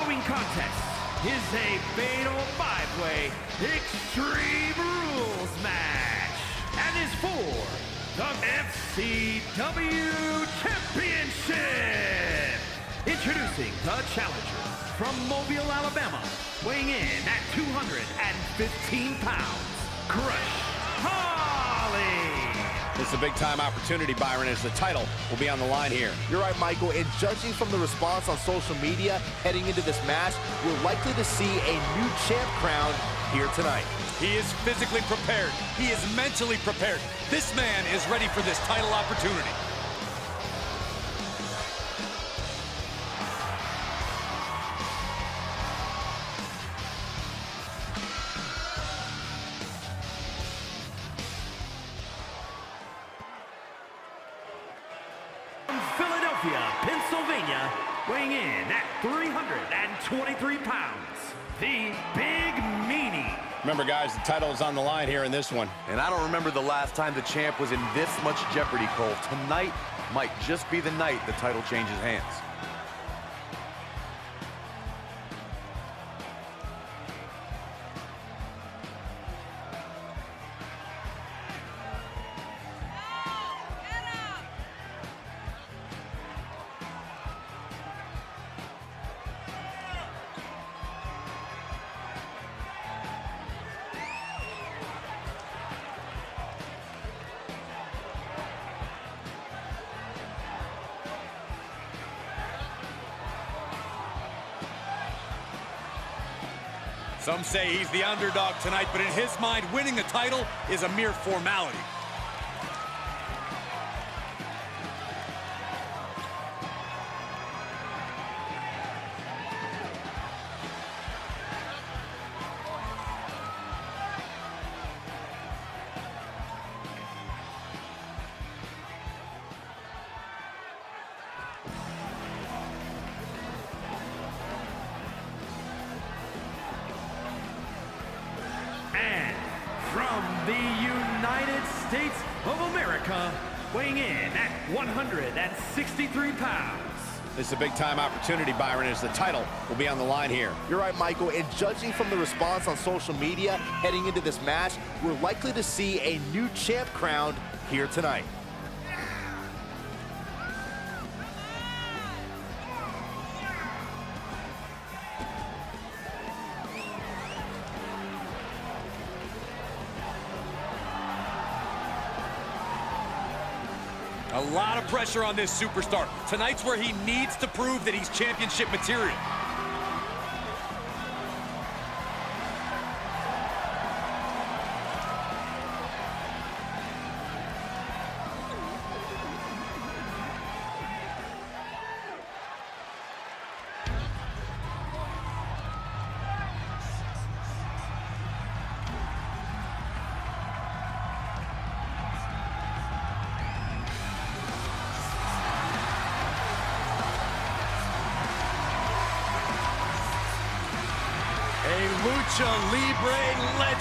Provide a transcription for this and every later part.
Following contest is a fatal five-way Extreme Rules match and is for the FCW Championship. Introducing the challenger from Mobile, Alabama, weighing in at 215 pounds, Crush is a big-time opportunity, Byron, as the title will be on the line here. You're right, Michael, and judging from the response on social media heading into this match, we're likely to see a new champ crowned here tonight. He is physically prepared. He is mentally prepared. This man is ready for this title opportunity. Remember, guys, the title is on the line here in this one. And I don't remember the last time the champ was in this much jeopardy, Cole. Tonight might just be the night the title changes hands. Some say he's the underdog tonight, but in his mind, winning the title is a mere formality. The United States of America, weighing in at 163 pounds, This is a big-time opportunity, Byron, as the title will be on the line here. You're right, Michael, and judging from the response on social media heading into this match, we're likely to see a new champ crowned here tonight. Pressure on this superstar. Tonight's where he needs to prove that he's championship material.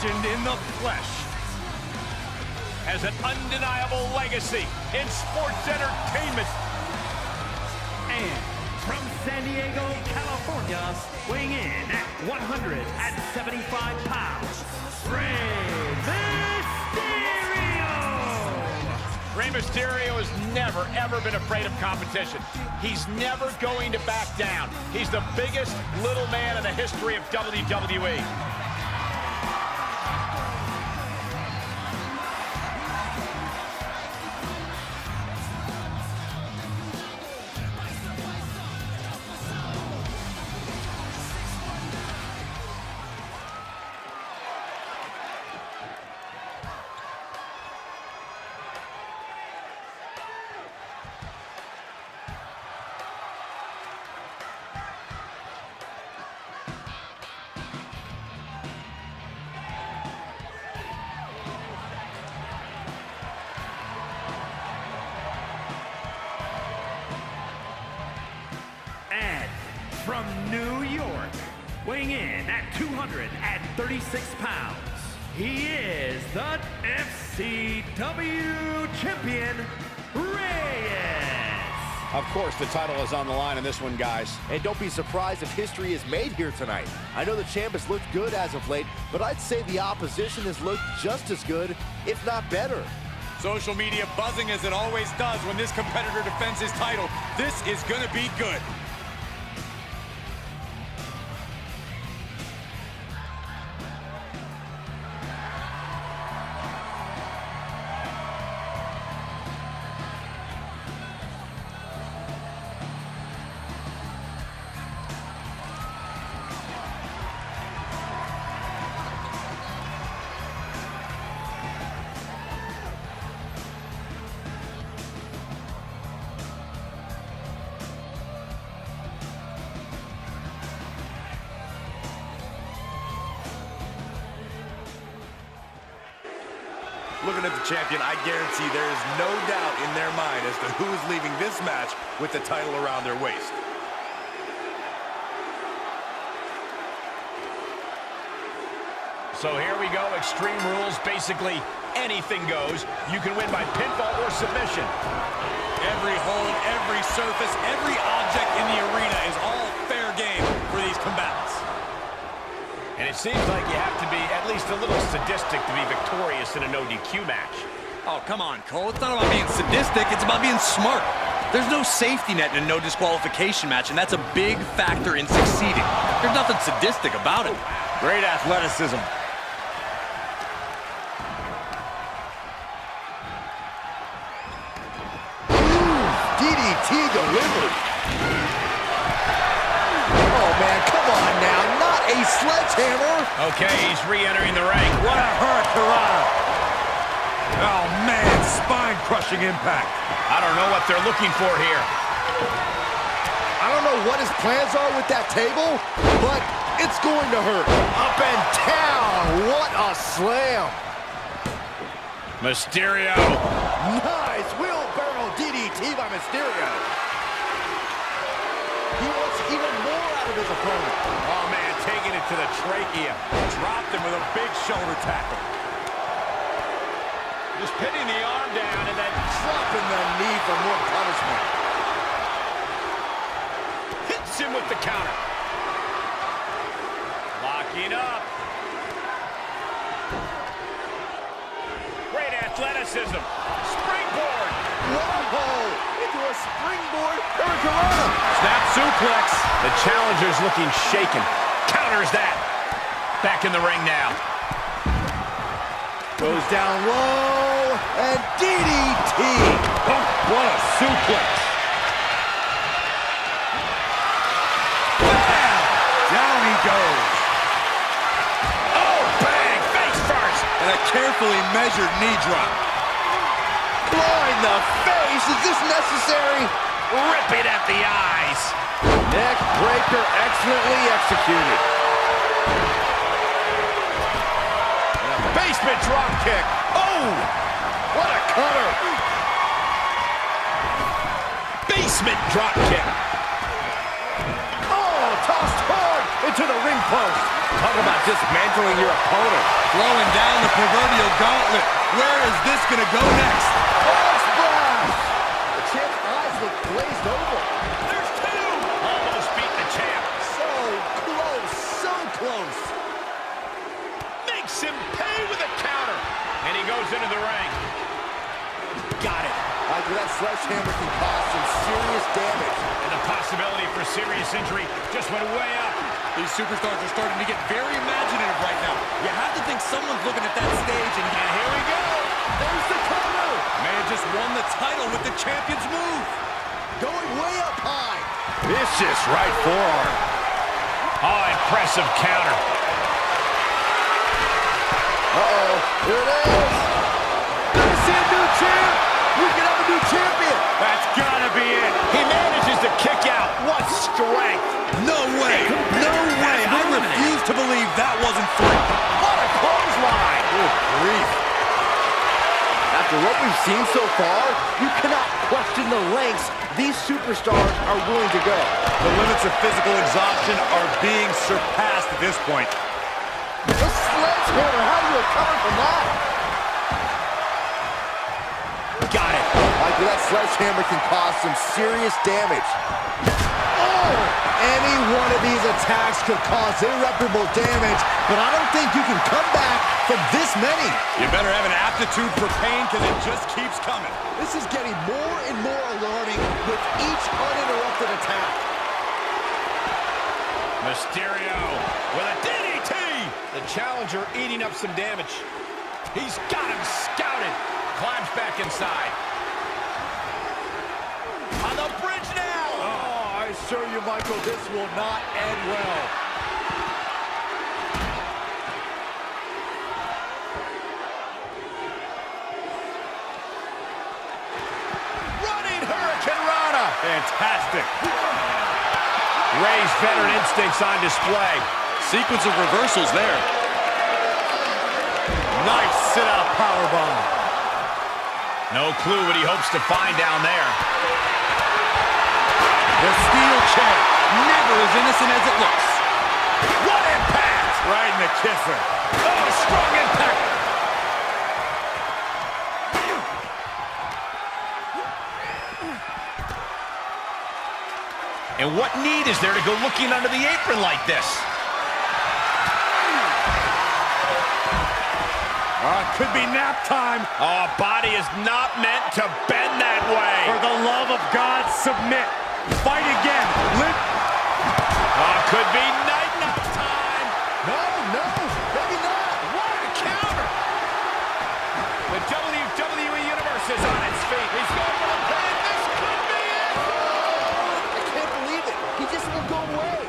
Legend in the flesh. Has an undeniable legacy in sports entertainment. and from San Diego, California, weighing in at 175 pounds, Rey Mysterio. Rey Mysterio has never, ever been afraid of competition. He's never going to back down. He's the biggest little man in the history of. WWE. From New York, weighing in at 236 pounds, he is the FCW champion, Reyes Of course, the title is on the line in this one, guys. And don't be surprised if history is made here tonight. I know the champ has looked good as of late, but I'd say the opposition has looked just as good, if not better. Social media buzzing as it always does when this competitor defends his title. This is going to be good. I guarantee there is no doubt in their mind as to who is leaving this match with the title around their waist. So here we go, Extreme Rules. Basically, anything goes. You can win by pinfall or submission. Every hold, every surface, every object in the arena is all fair game for these combatants. And it seems like you have to be at least a little sadistic to be victorious in a no-DQ match. Oh, come on, Cole. It's not about being sadistic. It's about being smart. There's no safety net in a no disqualification match, and that's a big factor in succeeding. There's nothing sadistic about it. Great athleticism. DDT delivered. Oh, man, come on now. Not a sledgehammer. Okay, he's re-entering the ring. What a Hurricanrana. Oh, man, spine-crushing impact. I don't know what they're looking for here. I don't know what his plans are with that table, but it's going to hurt. Up and down. What a slam. Mysterio. Nice wheelbarrow DDT by Mysterio. He wants even more out of his opponent. Oh, man, taking it to the trachea. Dropped him with a big shoulder tackle. Just pinning the arm down and then Dropping the knee for more punishment. hits him with the counter. Locking up. Great athleticism. Springboard. Whoa! Into a springboard Hurricanrana. Snap suplex. The challenger's looking shaken. Counters that. Back in the ring now. Goes down low and DDT. Oh, what a suplex. Bam! Down he goes. Oh, bang. Face first. And a carefully measured knee drop. In the face. Is this necessary? Ripping at the eyes. Neck breaker excellently executed. Basement drop kick. Oh! What a cutter. Basement drop kick. Oh, tossed hard into the ring post. Talk about dismantling your opponent. Throwing down the proverbial gauntlet. Where is this going to go next? Oh, splash! The champ's eyes look glazed over. There's two. Almost beat the champ. So close, so close. Makes him pay with a counter. And he goes into the ring. Like sledgehammer can cause some serious damage. And the possibility for serious injury just went way up. These superstars are starting to get very imaginative right now. You have to think someone's looking at that stage, and And here we go. There's the cover. man just won the title with the champion's move. Going way up high. Vicious right forearm. Oh, impressive counter. Uh-oh. Here it is. See a new champ. We can new champion. That's gotta be it. He manages to kick out. What strength. No way. No way. I refuse to believe that wasn't free. What a clothesline. Good grief. After what we've seen so far, you cannot question the lengths these superstars are willing to go. The limits of physical exhaustion are being surpassed at this point. The sledgehammer, how do you recover from that? Got it. Like Michael, that sledgehammer can cause some serious damage. Oh! Any one of these attacks could cause irreparable damage, but I don't think you can come back from this many. You better have an aptitude for pain because it just keeps coming. This is getting more and more alarming with each uninterrupted attack. Mysterio with a DDT. The challenger eating up some damage. He's got him scouted. Climbs back inside. On the bridge now. Oh, I assure you, Michael, this will not end well. Running Hurricanrana. Fantastic. Rey's veteran instincts on display. Sequence of reversals there. Nice sit-out powerbomb. No clue what he hopes to find down there. The steel chair, never as innocent as it looks. What impact! Right in the kisser. Oh, strong impact. And what need is there to go looking under the apron like this? Uh, could be nap time. Oh, body is not meant to bend that way. For the love of God, submit. Fight again. Live. Oh, ah, could be night-night time. No, no, maybe not. What a counter. The WWE Universe is on its feet. He's going for the pin. This could be it. I can't believe it. He just won't go away.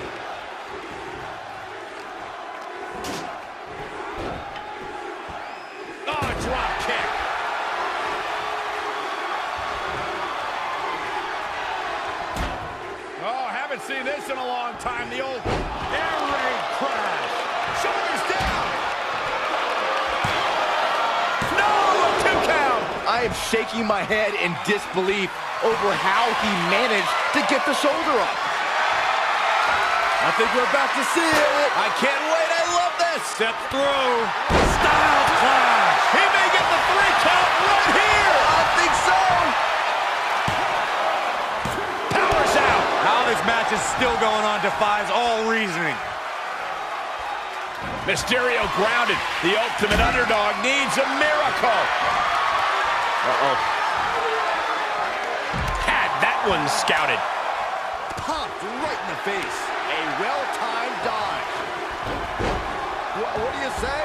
Oh, drop kick. Oh, haven't seen this in a long time. The old air raid crash. Shoulders down. No, a two count. I am shaking my head in disbelief over how he managed to get the shoulder up. I think we're about to see it. I can't wait. I love this. Step through. Style clash. He may get the three count right here. I think so. Powers out. How this match is still going on defies all reasoning. Mysterio grounded. The ultimate underdog needs a miracle. Uh-oh. Had that one scouted. Popped right in the face. A well-timed dodge. What, what do you say?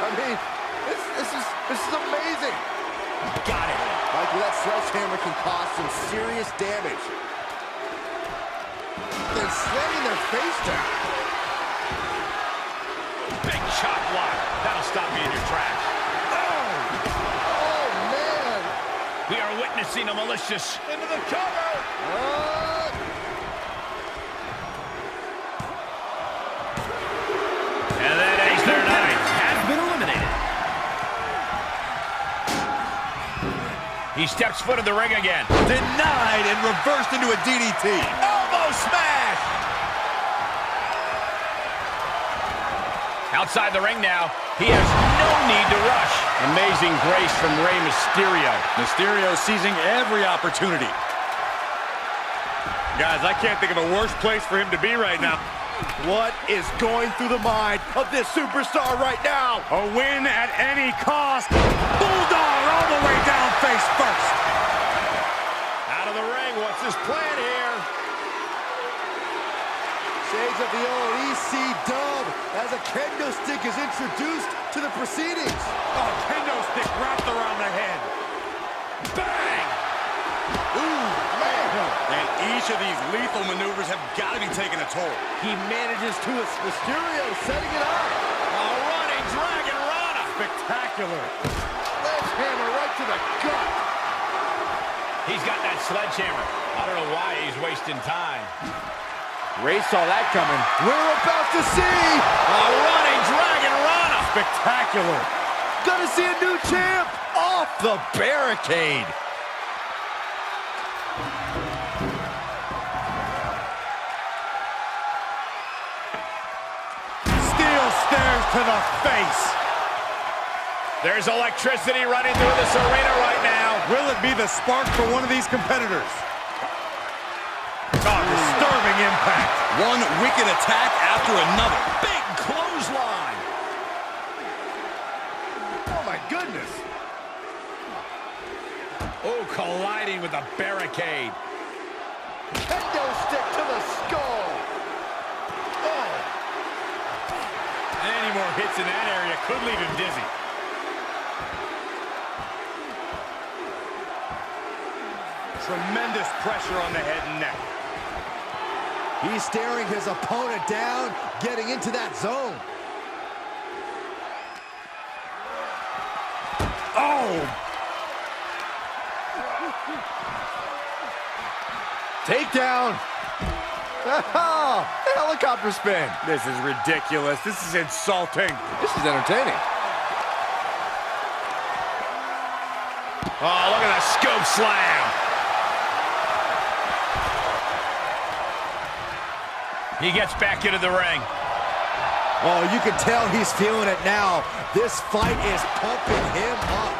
I mean, this, this is this is amazing. Got it. Michael, that sledgehammer can cause some serious damage. They're slamming their face down. Big chop block. That'll stop you in your tracks. Oh, man. We are witnessing a malicious into the cover. And that ends their night. Has been eliminated. He steps foot in the ring again. Denied and reversed into a DDT. Outside the ring now. He has no need to rush. Amazing grace from Rey Mysterio. Mysterio seizing every opportunity. Guys, I can't think of a worse place for him to be right now. what is going through the mind of this superstar right now? A win at any cost. Bulldog all the way down face first. Out of the ring. What's his plan here? Shades of the old EC dub as a kendo stick is introduced to the proceedings. Oh, kendo stick wrapped around the head. Bang! Ooh, man. And each of these lethal maneuvers have got to be taking a toll. He manages to his Mysterio setting it up. A running dragon Rana. Spectacular. Sledgehammer right to the gut. He's got that sledgehammer. I don't know why he's wasting time. Rey saw that coming. We're about to see. A running dragon Rana. Spectacular. Gonna see a new champ off the barricade. Steel stairs to the face. There's electricity running through this arena right now. Will it be the spark for one of these competitors? Disturbing impact. One wicked attack after another. Big clothesline. Oh, my goodness. Oh, colliding with a barricade. Kendo stick to the skull. Oh, Any more hits in that area could leave him dizzy. Tremendous pressure on the head and neck. He's staring his opponent down, getting into that zone. Oh, Takedown. Oh, helicopter spin. this is ridiculous. This is insulting. This is entertaining. Oh, look at that scoop slam. He gets back into the ring. Oh, you can tell he's feeling it now. This fight is pumping him up.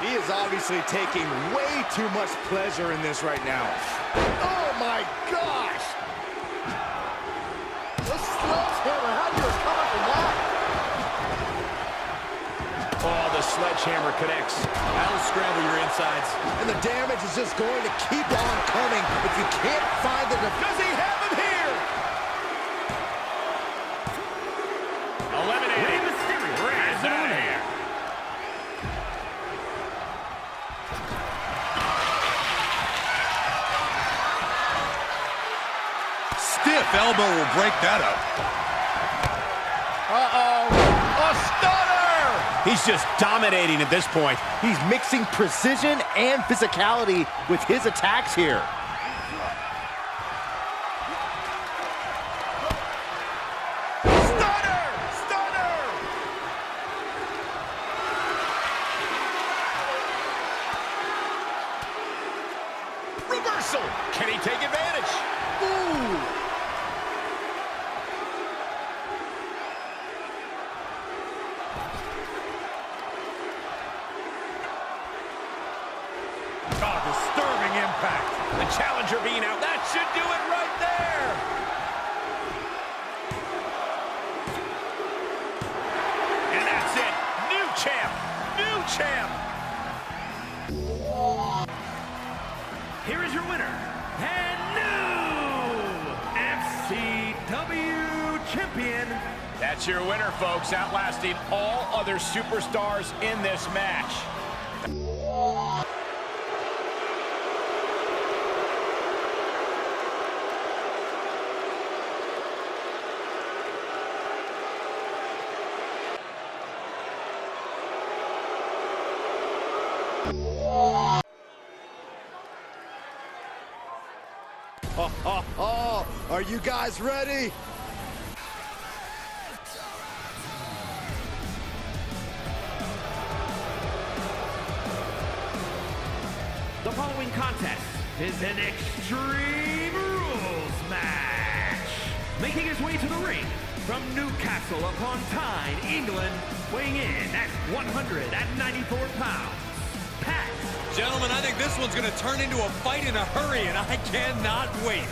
He is obviously taking way too much pleasure in this right now. Oh my gosh! The sledgehammer, how do you recover from that? Oh, the sledgehammer connects. That'll scramble your insides. And the damage is just going to keep on coming if you can't find the... Does he elbow will break that up. Uh-oh. A stunner! He's just dominating at this point. He's mixing precision and physicality with his attacks here. Impact. The challenger being out. That should do it right there. And that's it. New champ. New champ. Here is your winner and new FCW champion, That's your winner, folks, outlasting all other superstars in this match. You guys ready? The following contest is an Extreme Rules match. Making his way to the ring from Newcastle upon Tyne, England, weighing in at 194 pounds, Pat Gentlemen, I think this one's going to turn into a fight in a hurry, and I cannot wait.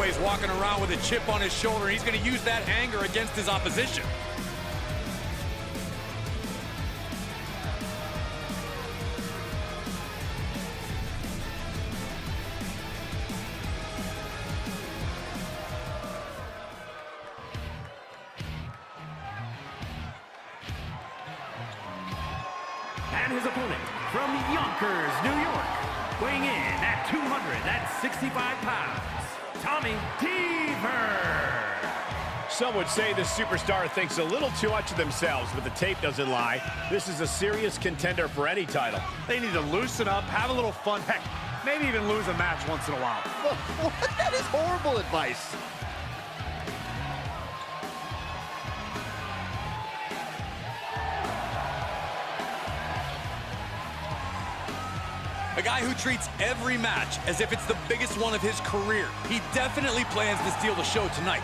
Always walking around with a chip on his shoulder. He's going to use that anger against his opposition. This superstar thinks a little too much of themselves, but the tape doesn't lie. This is a serious contender for any title. They need to loosen up, have a little fun. Heck, maybe even lose a match once in a while. What? That is horrible advice. A guy who treats every match as if it's the biggest one of his career. He definitely plans to steal the show tonight.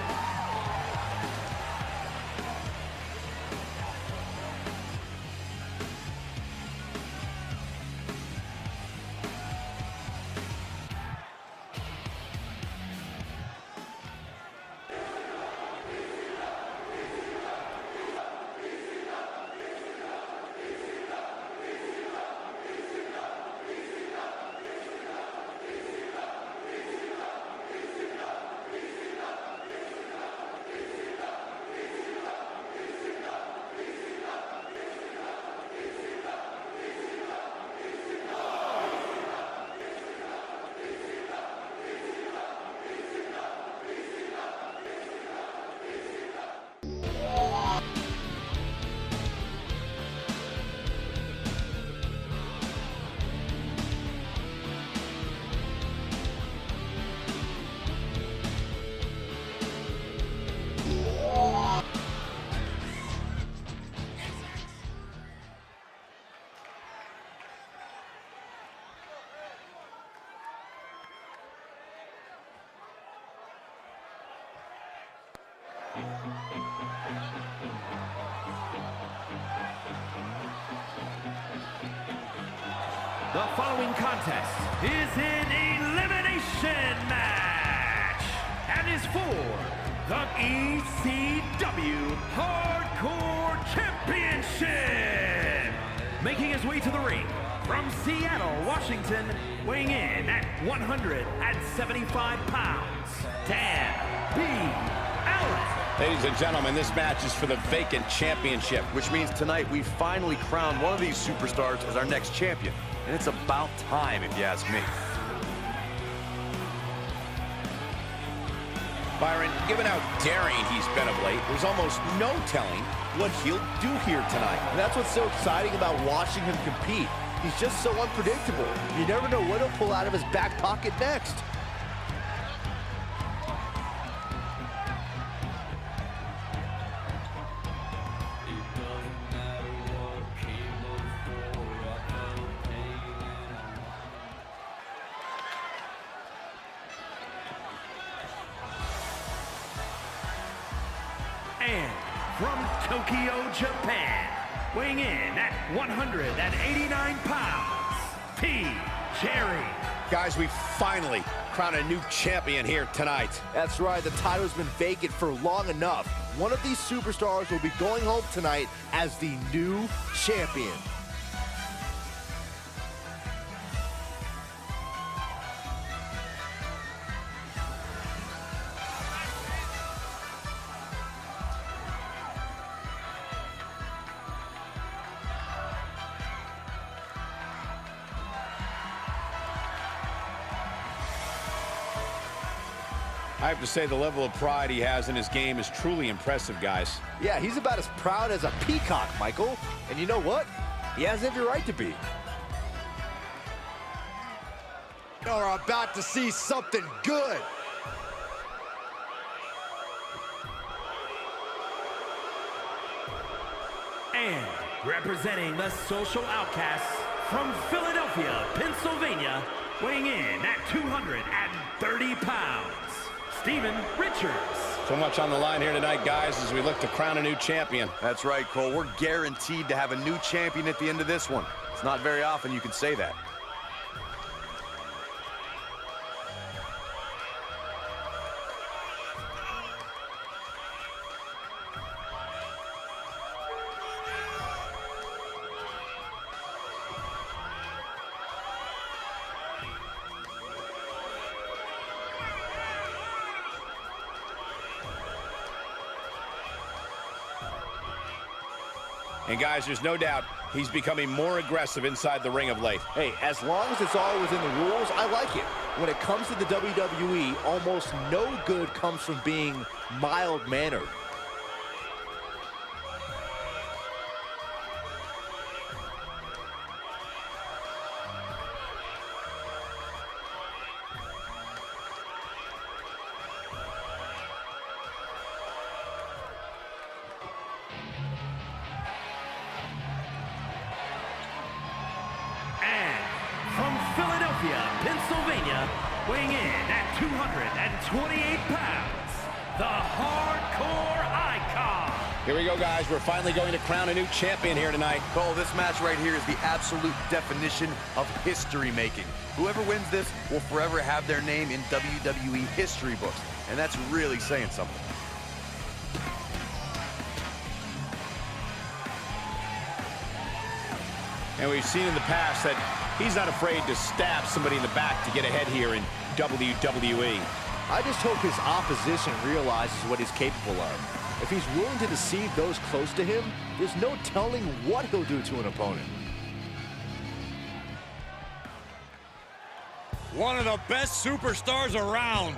The following contest is an elimination match and is for the ECW Hardcore Championship. Making his way to the ring from Seattle, Washington, weighing in at 175 pounds, Dan B. Allen. Ladies and gentlemen, this match is for the vacant championship. Which means tonight we finally crown one of these superstars as our next champion. And it's about time, if you ask me. Byron, given how daring he's been of late, there's almost no telling what he'll do here tonight. And that's what's so exciting about watching him compete. He's just so unpredictable. You never know what he'll pull out of his back pocket next. Finally crown a new champion here tonight. That's right, the title's been vacant for long enough. One of these superstars will be going home tonight as the new champion. Have to say the level of pride he has in his game is truly impressive, guys. Yeah, he's about as proud as a peacock, Michael. And you know what? He has every right to be. You're about to see something good. And representing the social outcasts from Philadelphia, Pennsylvania, weighing in at 230 pounds, Steven Richards. So much on the line here tonight, guys, as we look to crown a new champion. That's right, Cole. We're guaranteed to have a new champion at the end of this one. It's not very often you can say that. And guys, there's no doubt he's becoming more aggressive inside the ring of late. Hey, as long as it's all within the rules, I like it. When it comes to the WWE, almost no good comes from being mild-mannered. 228 pounds, the Hardcore Icon. Here we go, guys. We're finally going to crown a new champion here tonight. Cole, this match right here is the absolute definition of history making. Whoever wins this will forever have their name in WWE history books, and that's really saying something. And we've seen in the past that he's not afraid to stab somebody in the back to get ahead here in WWE. I just hope his opposition realizes what he's capable of. If he's willing to deceive those close to him, there's no telling what he'll do to an opponent. One of the best superstars around.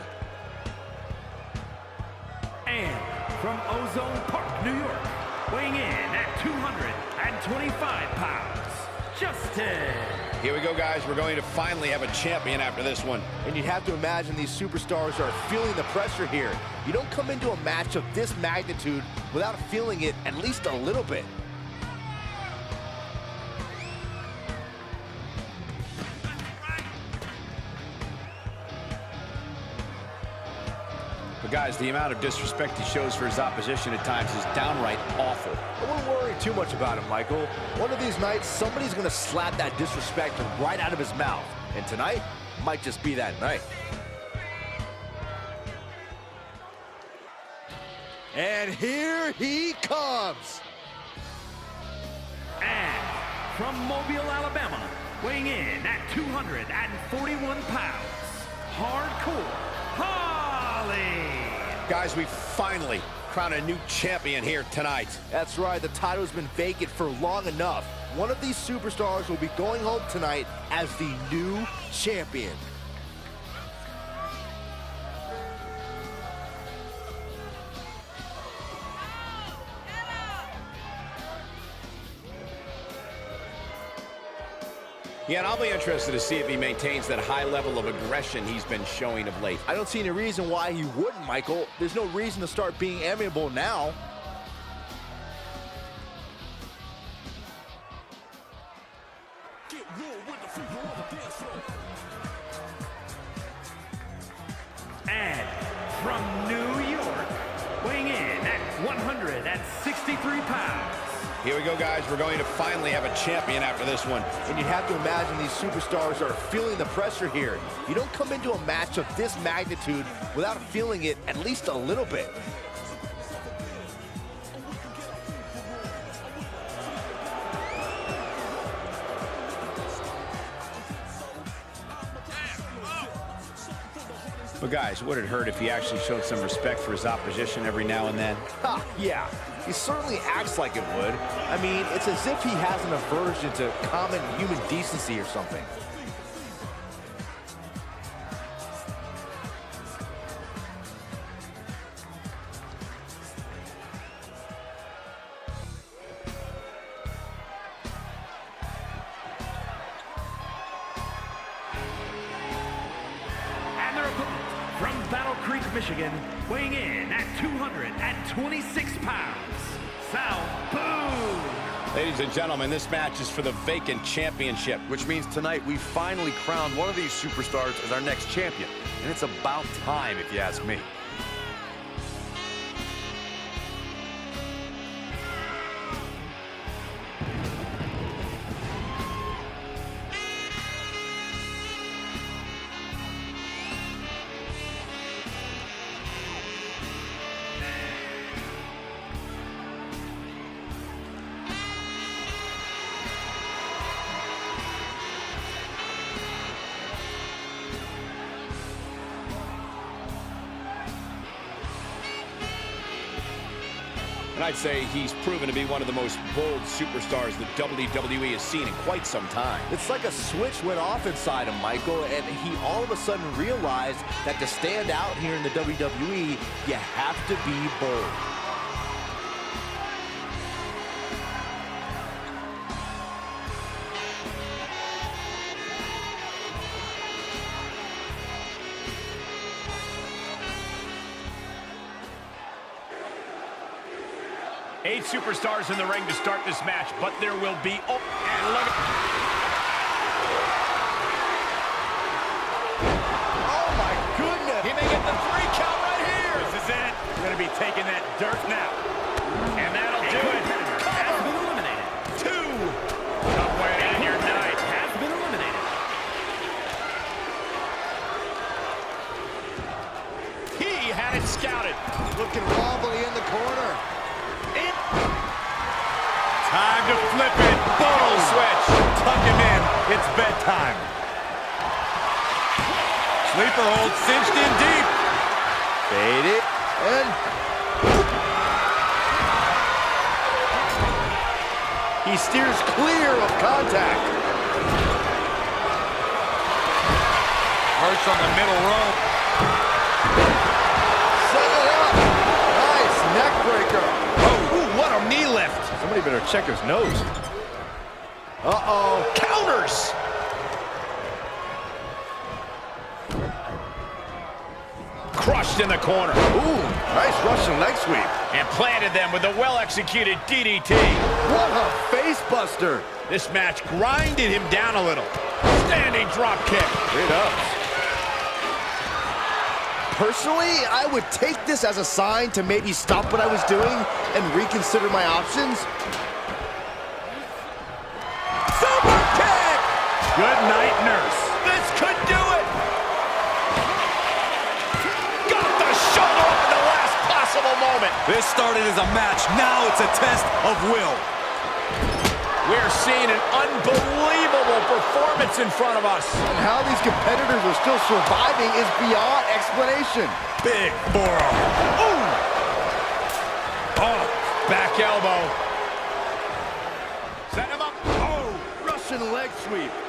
And from Ozone Park, New York, weighing in at 225 pounds, Justin. Here we go, guys. We're going to finally have a champion after this one. And you'd have to imagine these superstars are feeling the pressure here. You don't come into a match of this magnitude without feeling it at least a little bit. But guys, the amount of disrespect he shows for his opposition at times is downright awful. I wouldn't worry too much about it, Michael. One of these nights, somebody's going to slap that disrespect right out of his mouth. And tonight might just be that night. And here he comes. And from Mobile, Alabama, weighing in at 241 pounds, Hardcore Holly. Guys, we finally crown a new champion here tonight. That's right, the title's been vacant for long enough. One of these superstars will be going home tonight as the new champion. Yeah, and I'll be interested to see if he maintains that high level of aggression he's been showing of late. I don't see any reason why he wouldn't, Michael. There's no reason to start being amiable now. We're going to finally have a champion after this one. And you'd have to imagine these superstars are feeling the pressure here. You don't come into a match of this magnitude without feeling it at least a little bit. But guys, would it hurt if he actually showed some respect for his opposition every now and then? Ha, yeah, he certainly acts like it would. I mean, it's as if he has an aversion to common human decency or something. from Battle Creek, Michigan, weighing in at 226 pounds, Ladies and gentlemen, this match is for the vacant championship. Which means tonight we finally crowned one of these superstars as our next champion. And it's about time, if you ask me. He's proven to be one of the most bold superstars that WWE has seen in quite some time. It's like a switch went off inside him, Michael, and he all of a sudden realized that to stand out here in the WWE, you have to be bold. in the ring to start this match, but there will be... Oh, and look. Oh, my goodness! He may get the three count right here! This is it. Going to be taking that dirt now. And that'll and do it. Has been eliminated. Two! Somewhere in your night. Has been eliminated. He had it scouted. Looking wobbly in the corner. Time to flip it. bottle switch. Tuck him in. It's bedtime. Sleeper hold cinched in deep. Fade it. And... He steers clear of contact. Hurts on the middle rope. Somebody better check his nose. Uh-oh. Counters. Crushed in the corner. Ooh, nice Russian leg sweep. And planted them with a well-executed DDT. What a face buster. This match grinded him down a little. Standing drop kick. Straight up. Personally, I would take this as a sign to maybe stop what I was doing and reconsider my options. This started as a match. Now it's a test of will. We're seeing an unbelievable performance in front of us. And how these competitors are still surviving is beyond explanation. Big forearm. Ooh! Oh, back elbow. Set him up. Oh, Russian leg sweep.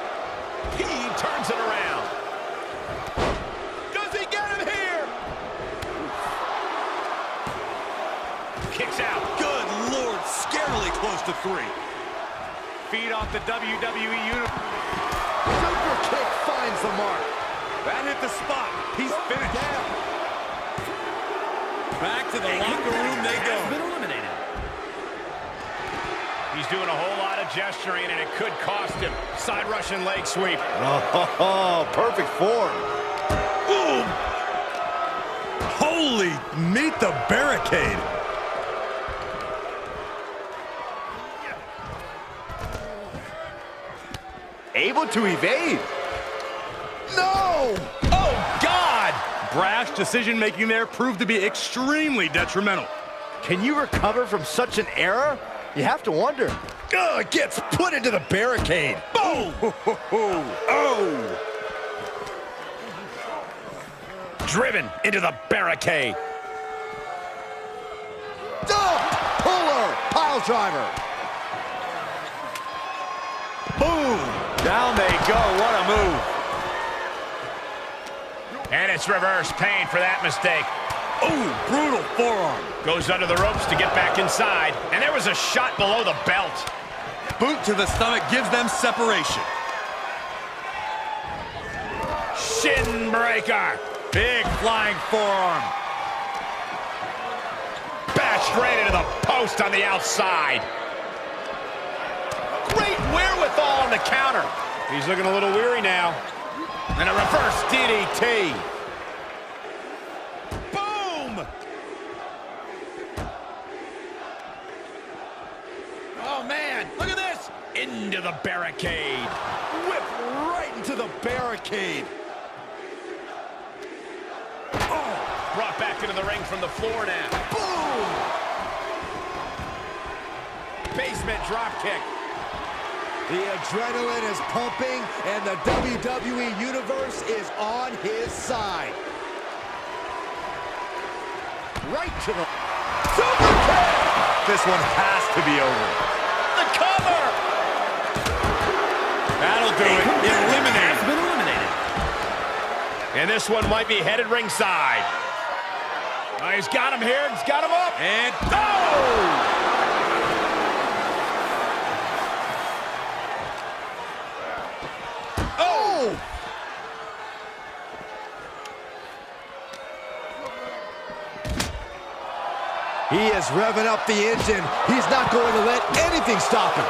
Scarily to three. Feed off the WWE Universe. Super kick finds the mark. That hit the spot. He's finished. Back to the locker room they Has go. been eliminated. He's doing a whole lot of gesturing, and it could cost him. Side Russian leg sweep. Oh, perfect form. Boom! Holy, meet the barricade. Able to evade. No! Oh, God! Brash decision-making there proved to be extremely detrimental. Can you recover from such an error? You have to wonder. Ugh, gets put into the barricade. Boom! oh! Driven into the barricade. Dump! Puller! Pile driver! Boom! Down they go. What a move. And it's reverse pain for that mistake. Ooh, brutal forearm. Goes under the ropes to get back inside. And there was a shot below the belt. Boot to the stomach gives them separation. Shin breaker. Big flying forearm. Bashed right into the post on the outside. Wherewithal on the counter. He's looking a little weary now. And a reverse DDT. Boom! Oh, man, look at this. Into the barricade. Whip right into the barricade. Oh, brought back into the ring from the floor now. Boom! Basement drop kick. The adrenaline is pumping, and the WWE Universe is on his side. Right to the... Super kick! This one has to be over. The cover! That'll do it. Eliminated. Has been eliminated. And this one might be headed ringside. Oh, he's got him here. He's got him up. And Oh! He is revving up the engine. He's not going to let anything stop him.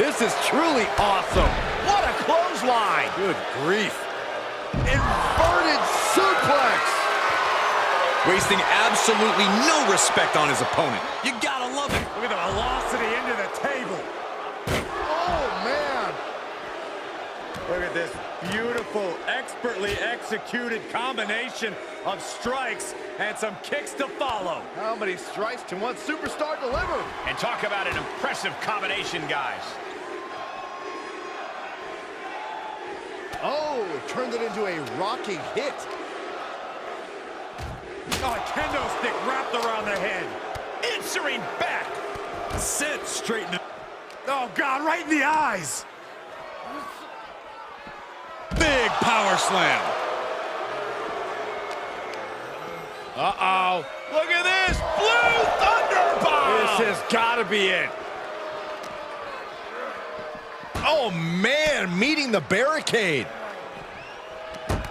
This is truly awesome. What a clothesline. Good grief. Inverted suplex. wasting absolutely no respect on his opponent. You gotta love it. Look at the velocity into the table. Oh, man. Look at this beautiful, expertly executed combination of strikes and some kicks to follow. How many strikes can one superstar deliver? And talk about an impressive combination, guys. Oh, turned it into a rocking hit. Oh, a kendo stick wrapped around the head. Answering back. Sit straight in the... Oh, God, right in the eyes. Big power slam. Uh-oh. Look at this. Blue Thunder Bomb. This has got to be it. Oh, man, meeting the barricade.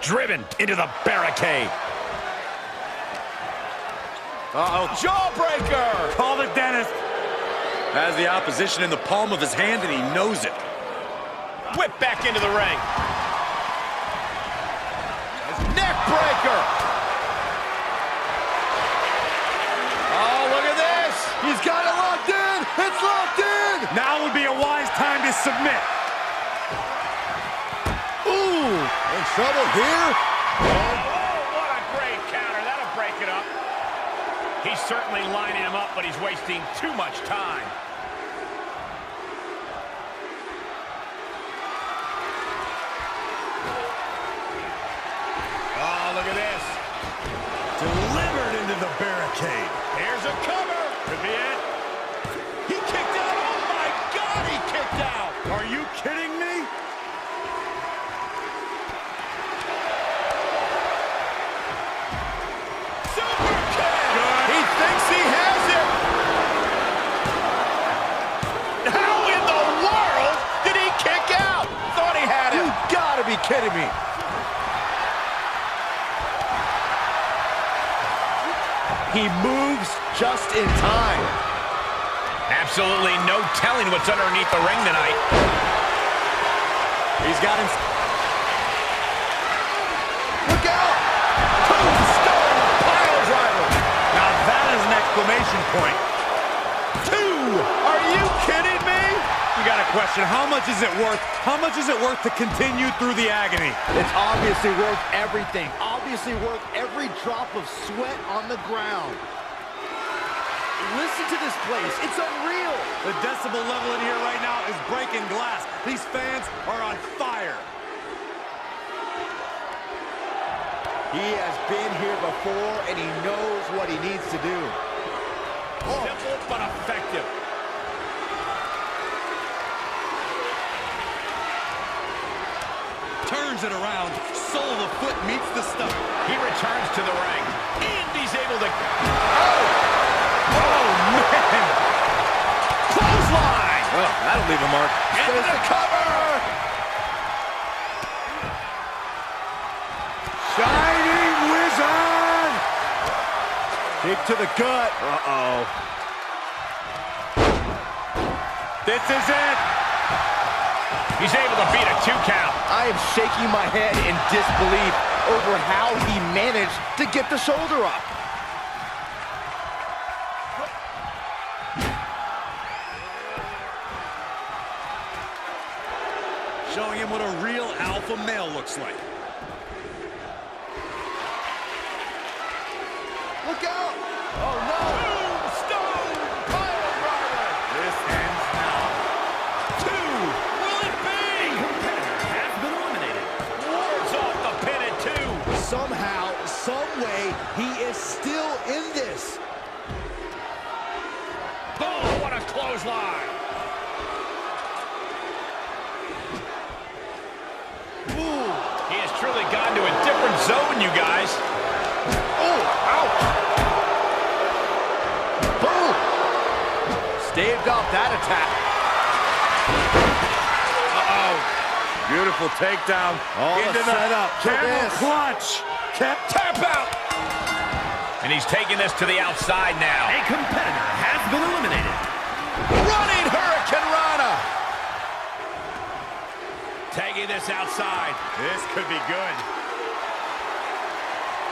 Driven into the barricade. Uh-oh. Jawbreaker. Call the dentist. Has the opposition in the palm of his hand, and he knows it. Whip back into the ring. Neck breaker. Oh, look at this. He's got it locked in. It's locked in. Now would be a wise time to submit. Ooh, in trouble here. Oh, what a great counter. That'll break it up. He's certainly lining him up, but he's wasting too much time. Barricade. Here's a cover. Could be it. He kicked out. Oh, my God, he kicked out. Are you kidding me? Super kick. He thinks he has it. How in the world did he kick out? Thought he had it. You gotta be kidding me. He moves just in time. Absolutely no telling what's underneath the ring tonight. He's got him. Look out! Tombstone pile driver. Now that is an exclamation point. Two. Are you kidding me? You got a question, how much is it worth? How much is it worth to continue through the agony? It's obviously worth everything. Obviously worth every drop of sweat on the ground. Listen to this place. It's unreal. The decibel level in here right now is breaking glass. These fans are on fire. He has been here before, and he knows what he needs to do. Oh. Simple but effective. Turns it around. Sole of the foot meets the stomach. He returns to the ring. And he's able to... Oh, Oh, man. Clothesline! Oh, that'll leave a mark. Into the cover! Shining Wizard! Kick to the gut. Uh-oh. This is it. He's able to beat a two count. I am shaking my head in disbelief over how he managed to get the shoulder up. Showing him what a real alpha male looks like. Look out! What a clothesline. He has truly gone to a different zone, you guys. Oh, ouch! Boom! Staved off that attack. Uh-oh. Beautiful takedown. All Into the the setup for camel this. clutch. Kept Tap out. And he's taking this to the outside now. A competitor has been eliminated. Running Hurricanrana. Tagging this outside. This could be good.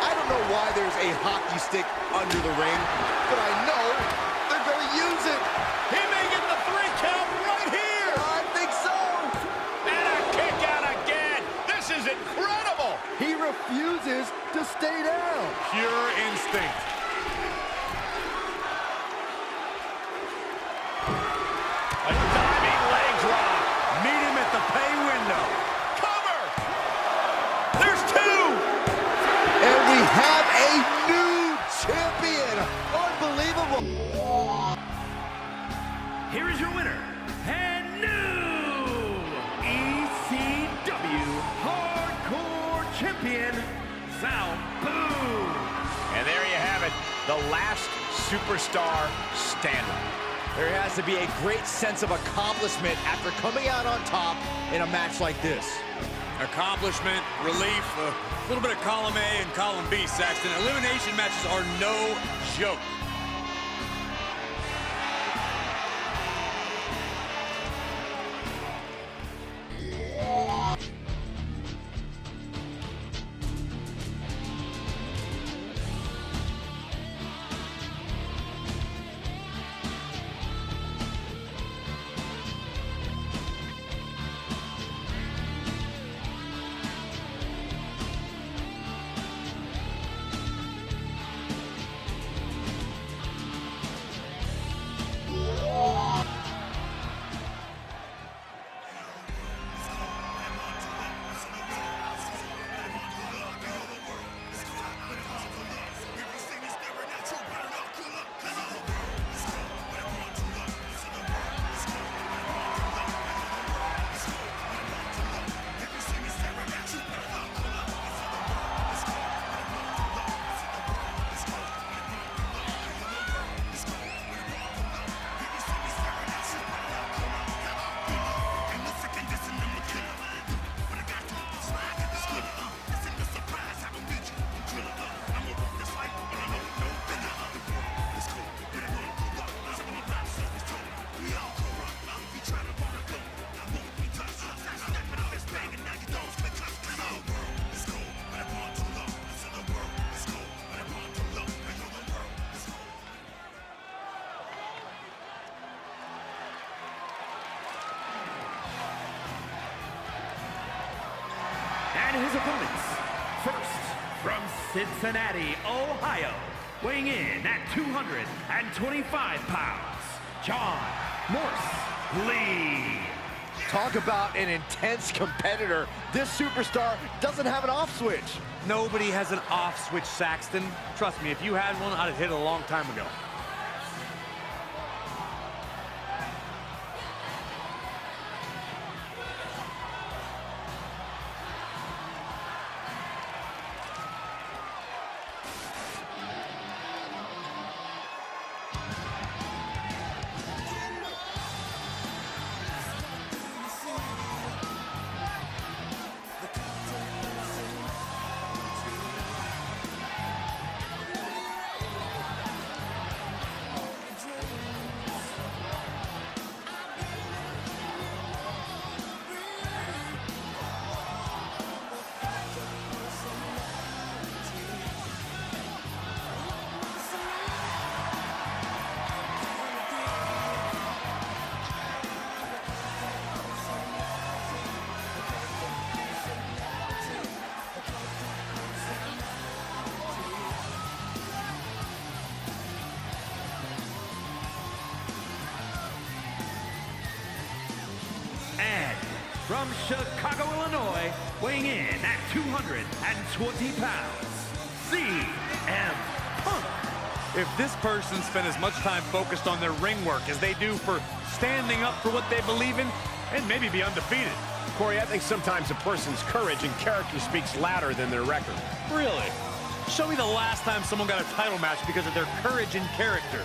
I don't know why there's a hockey stick under the ring, but I know they're going to use it. He may get the three count right here. I think so. And a kick out again. This is incredible. He refuses to stay down. Pure instinct. The last superstar standing. There has to be a great sense of accomplishment after coming out on top in a match like this. Accomplishment, relief, a little bit of column A and column B, Saxton. Elimination matches are no joke. Cincinnati, Ohio, weighing in at 225 pounds, John Morse Lee. Talk about an intense competitor. This superstar doesn't have an off switch. Nobody has an off switch, Saxton. Trust me, if you had one, I'd have hit it a long time ago. From Chicago, Illinois, weighing in at 220 pounds, CM Punk. If this person spent as much time focused on their ring work as they do for standing up for what they believe in, and maybe be undefeated. Corey, I think sometimes a person's courage and character speaks louder than their record. Really? Show me the last time someone got a title match because of their courage and character.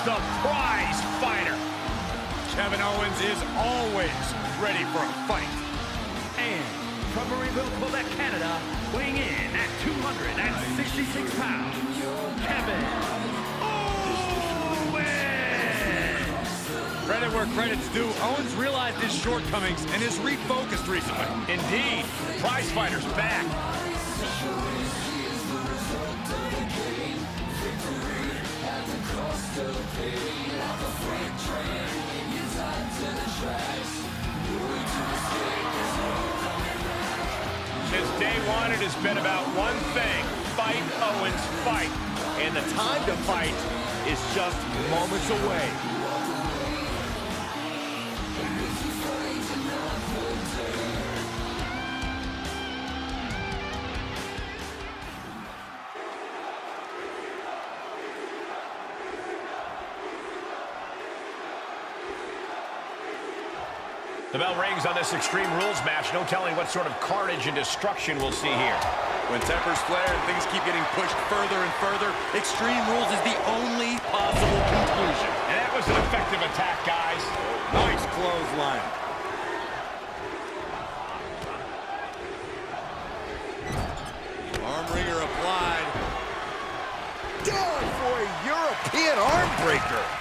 Comes the prize fighter. Kevin Owens is always ready for a fight. And from Marieville, Quebec, Canada, weighing in at 266 pounds, Kevin Owens. Credit where credit's due. Owens realized his shortcomings and is refocused recently. Indeed, it has been about one thing. Fight, Owens, fight. And the time to fight is just moments away. Bell rings on this Extreme Rules match. No telling what sort of carnage and destruction we'll see here. When tempers flare and things keep getting pushed further and further, Extreme Rules is the only possible conclusion. And that was an effective attack, guys. Nice clothesline. Arm wringer applied. Down for a European arm breaker.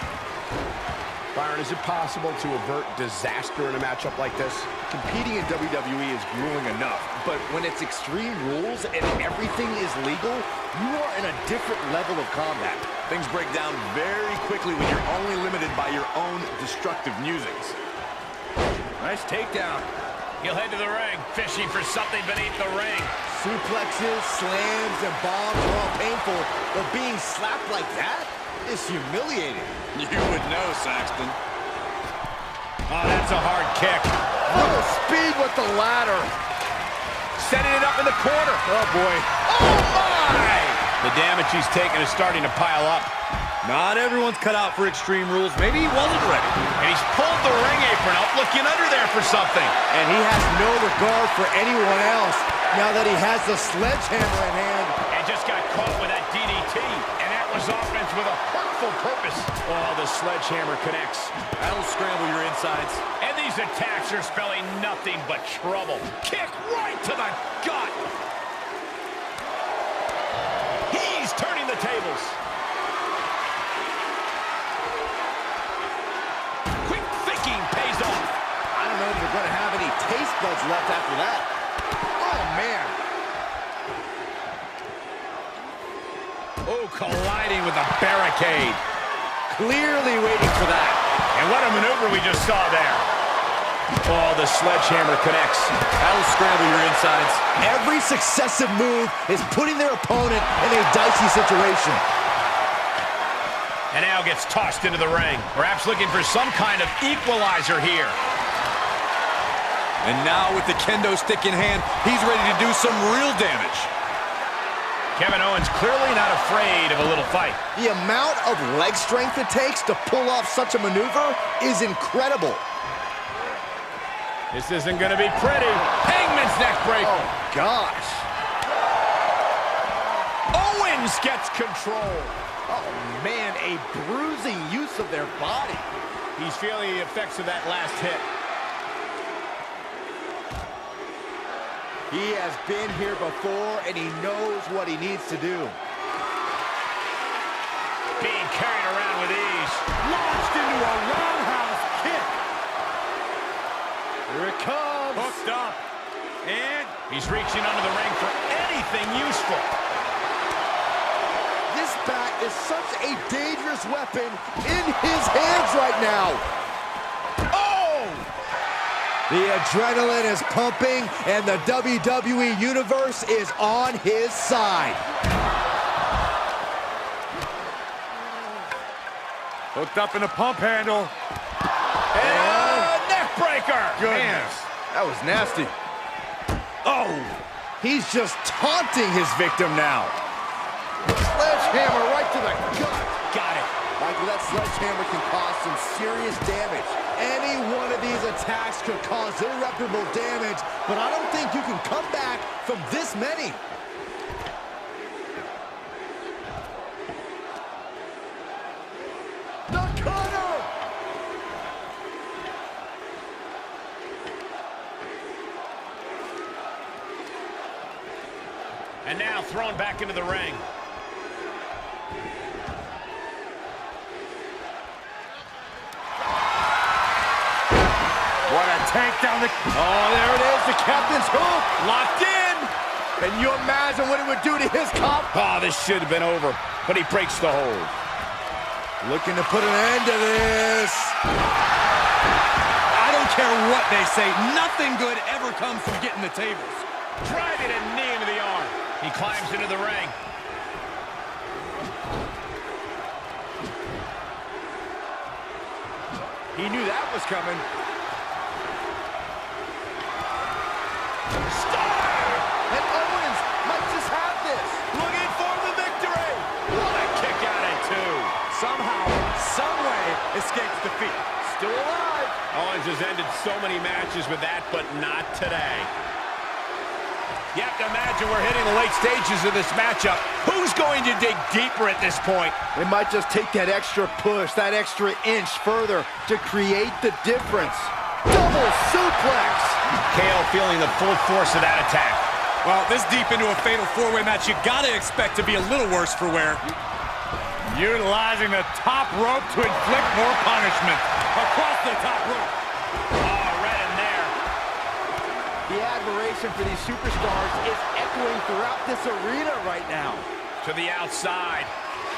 Byron, is it possible to avert disaster in a matchup like this? Competing in WWE is grueling enough, but when it's extreme rules and everything is legal, you are in a different level of combat. Things break down very quickly when you're only limited by your own destructive musings. Nice takedown. He'll head to the ring, fishing for something beneath the ring. Suplexes, slams, and bombs are all painful, but being slapped like that is humiliating. You would know, Saxton. Oh, that's a hard kick. Little speed with the ladder. Setting it up in the corner. Oh, boy. Oh, my! The damage he's taken is starting to pile up. Not everyone's cut out for Extreme Rules. Maybe he wasn't ready. And he's pulled the ring apron up, looking under there for something. And he has no regard for anyone else now that he has the sledgehammer in hand. And just got caught with that DDT. Was offense with a hurtful purpose. Oh, the sledgehammer connects. That'll scramble your insides. And these attacks are spelling nothing but trouble. Kick right to the gut. He's turning the tables. Quick thinking pays off. I don't know if they're going to have any taste buds left after that. Oh, man. Oh, colliding with a barricade. Clearly waiting for that. And what a maneuver we just saw there. Oh, the sledgehammer connects. That'll scramble your insides. Every successive move is putting their opponent in a dicey situation. And now gets tossed into the ring. Perhaps looking for some kind of equalizer here. And now with the kendo stick in hand, he's ready to do some real damage. Kevin Owens clearly not afraid of a little fight. The amount of leg strength it takes to pull off such a maneuver is incredible. This isn't going to be pretty. Hangman's neck breaker. Oh, gosh. Owens gets control. Oh, man, a bruising use of their body. He's feeling the effects of that last hit. He has been here before, and he knows what he needs to do. Being carried around with ease. Launched into a roundhouse kick. Here it comes. Hooked up. And he's reaching under the ring for anything useful. This bat is such a dangerous weapon in his hands right now. The adrenaline is pumping, and the WWE Universe is on his side. Hooked up in a pump handle. And neck breaker. Goodness. That was nasty. Oh, he's just taunting his victim now. Sledgehammer right to the gut. Got it. Michael, that sledgehammer can cause some serious damage. Any one of these attacks could cause irreparable damage, but I don't think you can come back from this many. The cutter! And now thrown back into the ring. Tank down the... Oh, there it is, the captain's hook. Locked in. And you imagine what it would do to his comp. Oh, this should have been over, but he breaks the hold. Looking to put an end to this. I don't care what they say. Nothing good ever comes from getting the tables. Driving a knee into the arm. He climbs into the ring. He knew that was coming. So many matches with that, but not today. You have to imagine we're hitting the late stages of this matchup. Who's going to dig deeper at this point? They might just take that extra push, that extra inch further to create the difference. Double suplex. KO feeling the full force of that attack. Well, this deep into a fatal four-way match, you gotta expect to be a little worse for wear. Utilizing the top rope to inflict more punishment. Across the top rope. The admiration for these superstars is echoing throughout this arena right now. To the outside.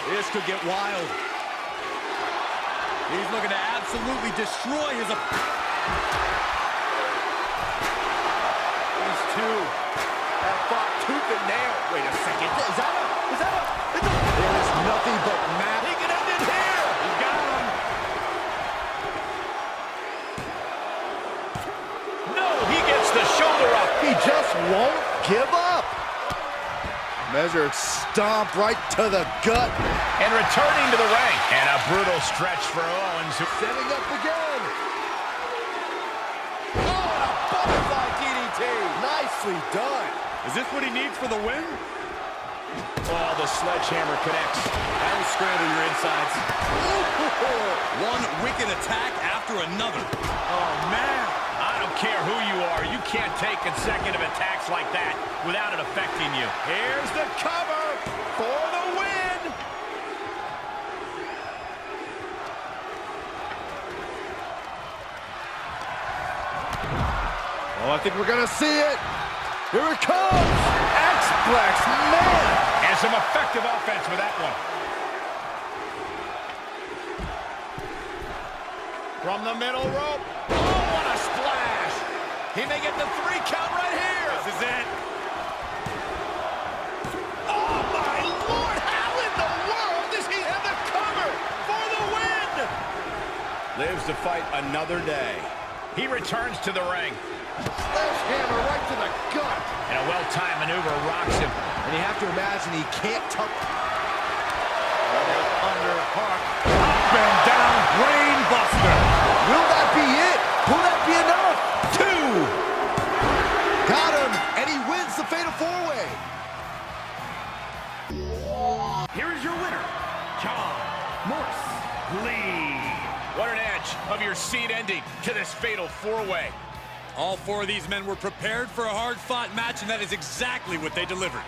This could get wild. He's looking to absolutely destroy his opponent. These two have fought tooth and nail. Wait a second. Is that a... Is that a there is nothing but math. Won't give up. Measured stomp right to the gut. And returning to the ring. And a brutal stretch for Owens. who- Setting up again. Oh, and a butterfly DDT. Nicely done. Is this what he needs for the win? Oh, the sledgehammer connects. That'll scramble your insides. One wicked attack after another. Oh, man. I don't care who you are. You can't take consecutive attacks like that without it affecting you. Here's the cover for the win. Oh, I think we're going to see it. Here it comes. X-Plex, man. And some effective offense with that one. From the middle rope. Oh, what a splash. He may get the three count right here. This is it. Oh, my Lord. How in the world does he have the cover for the win? Lives to fight another day. He returns to the ring. Sledgehammer right to the gut. And a well-timed maneuver rocks him. And you have to imagine he can't tuck. Under Hawk. Up and down brain buster. Will that be it? Lee. What an edge of your seat ending to this fatal four-way. All four of these men were prepared for a hard-fought match, and that is exactly what they delivered.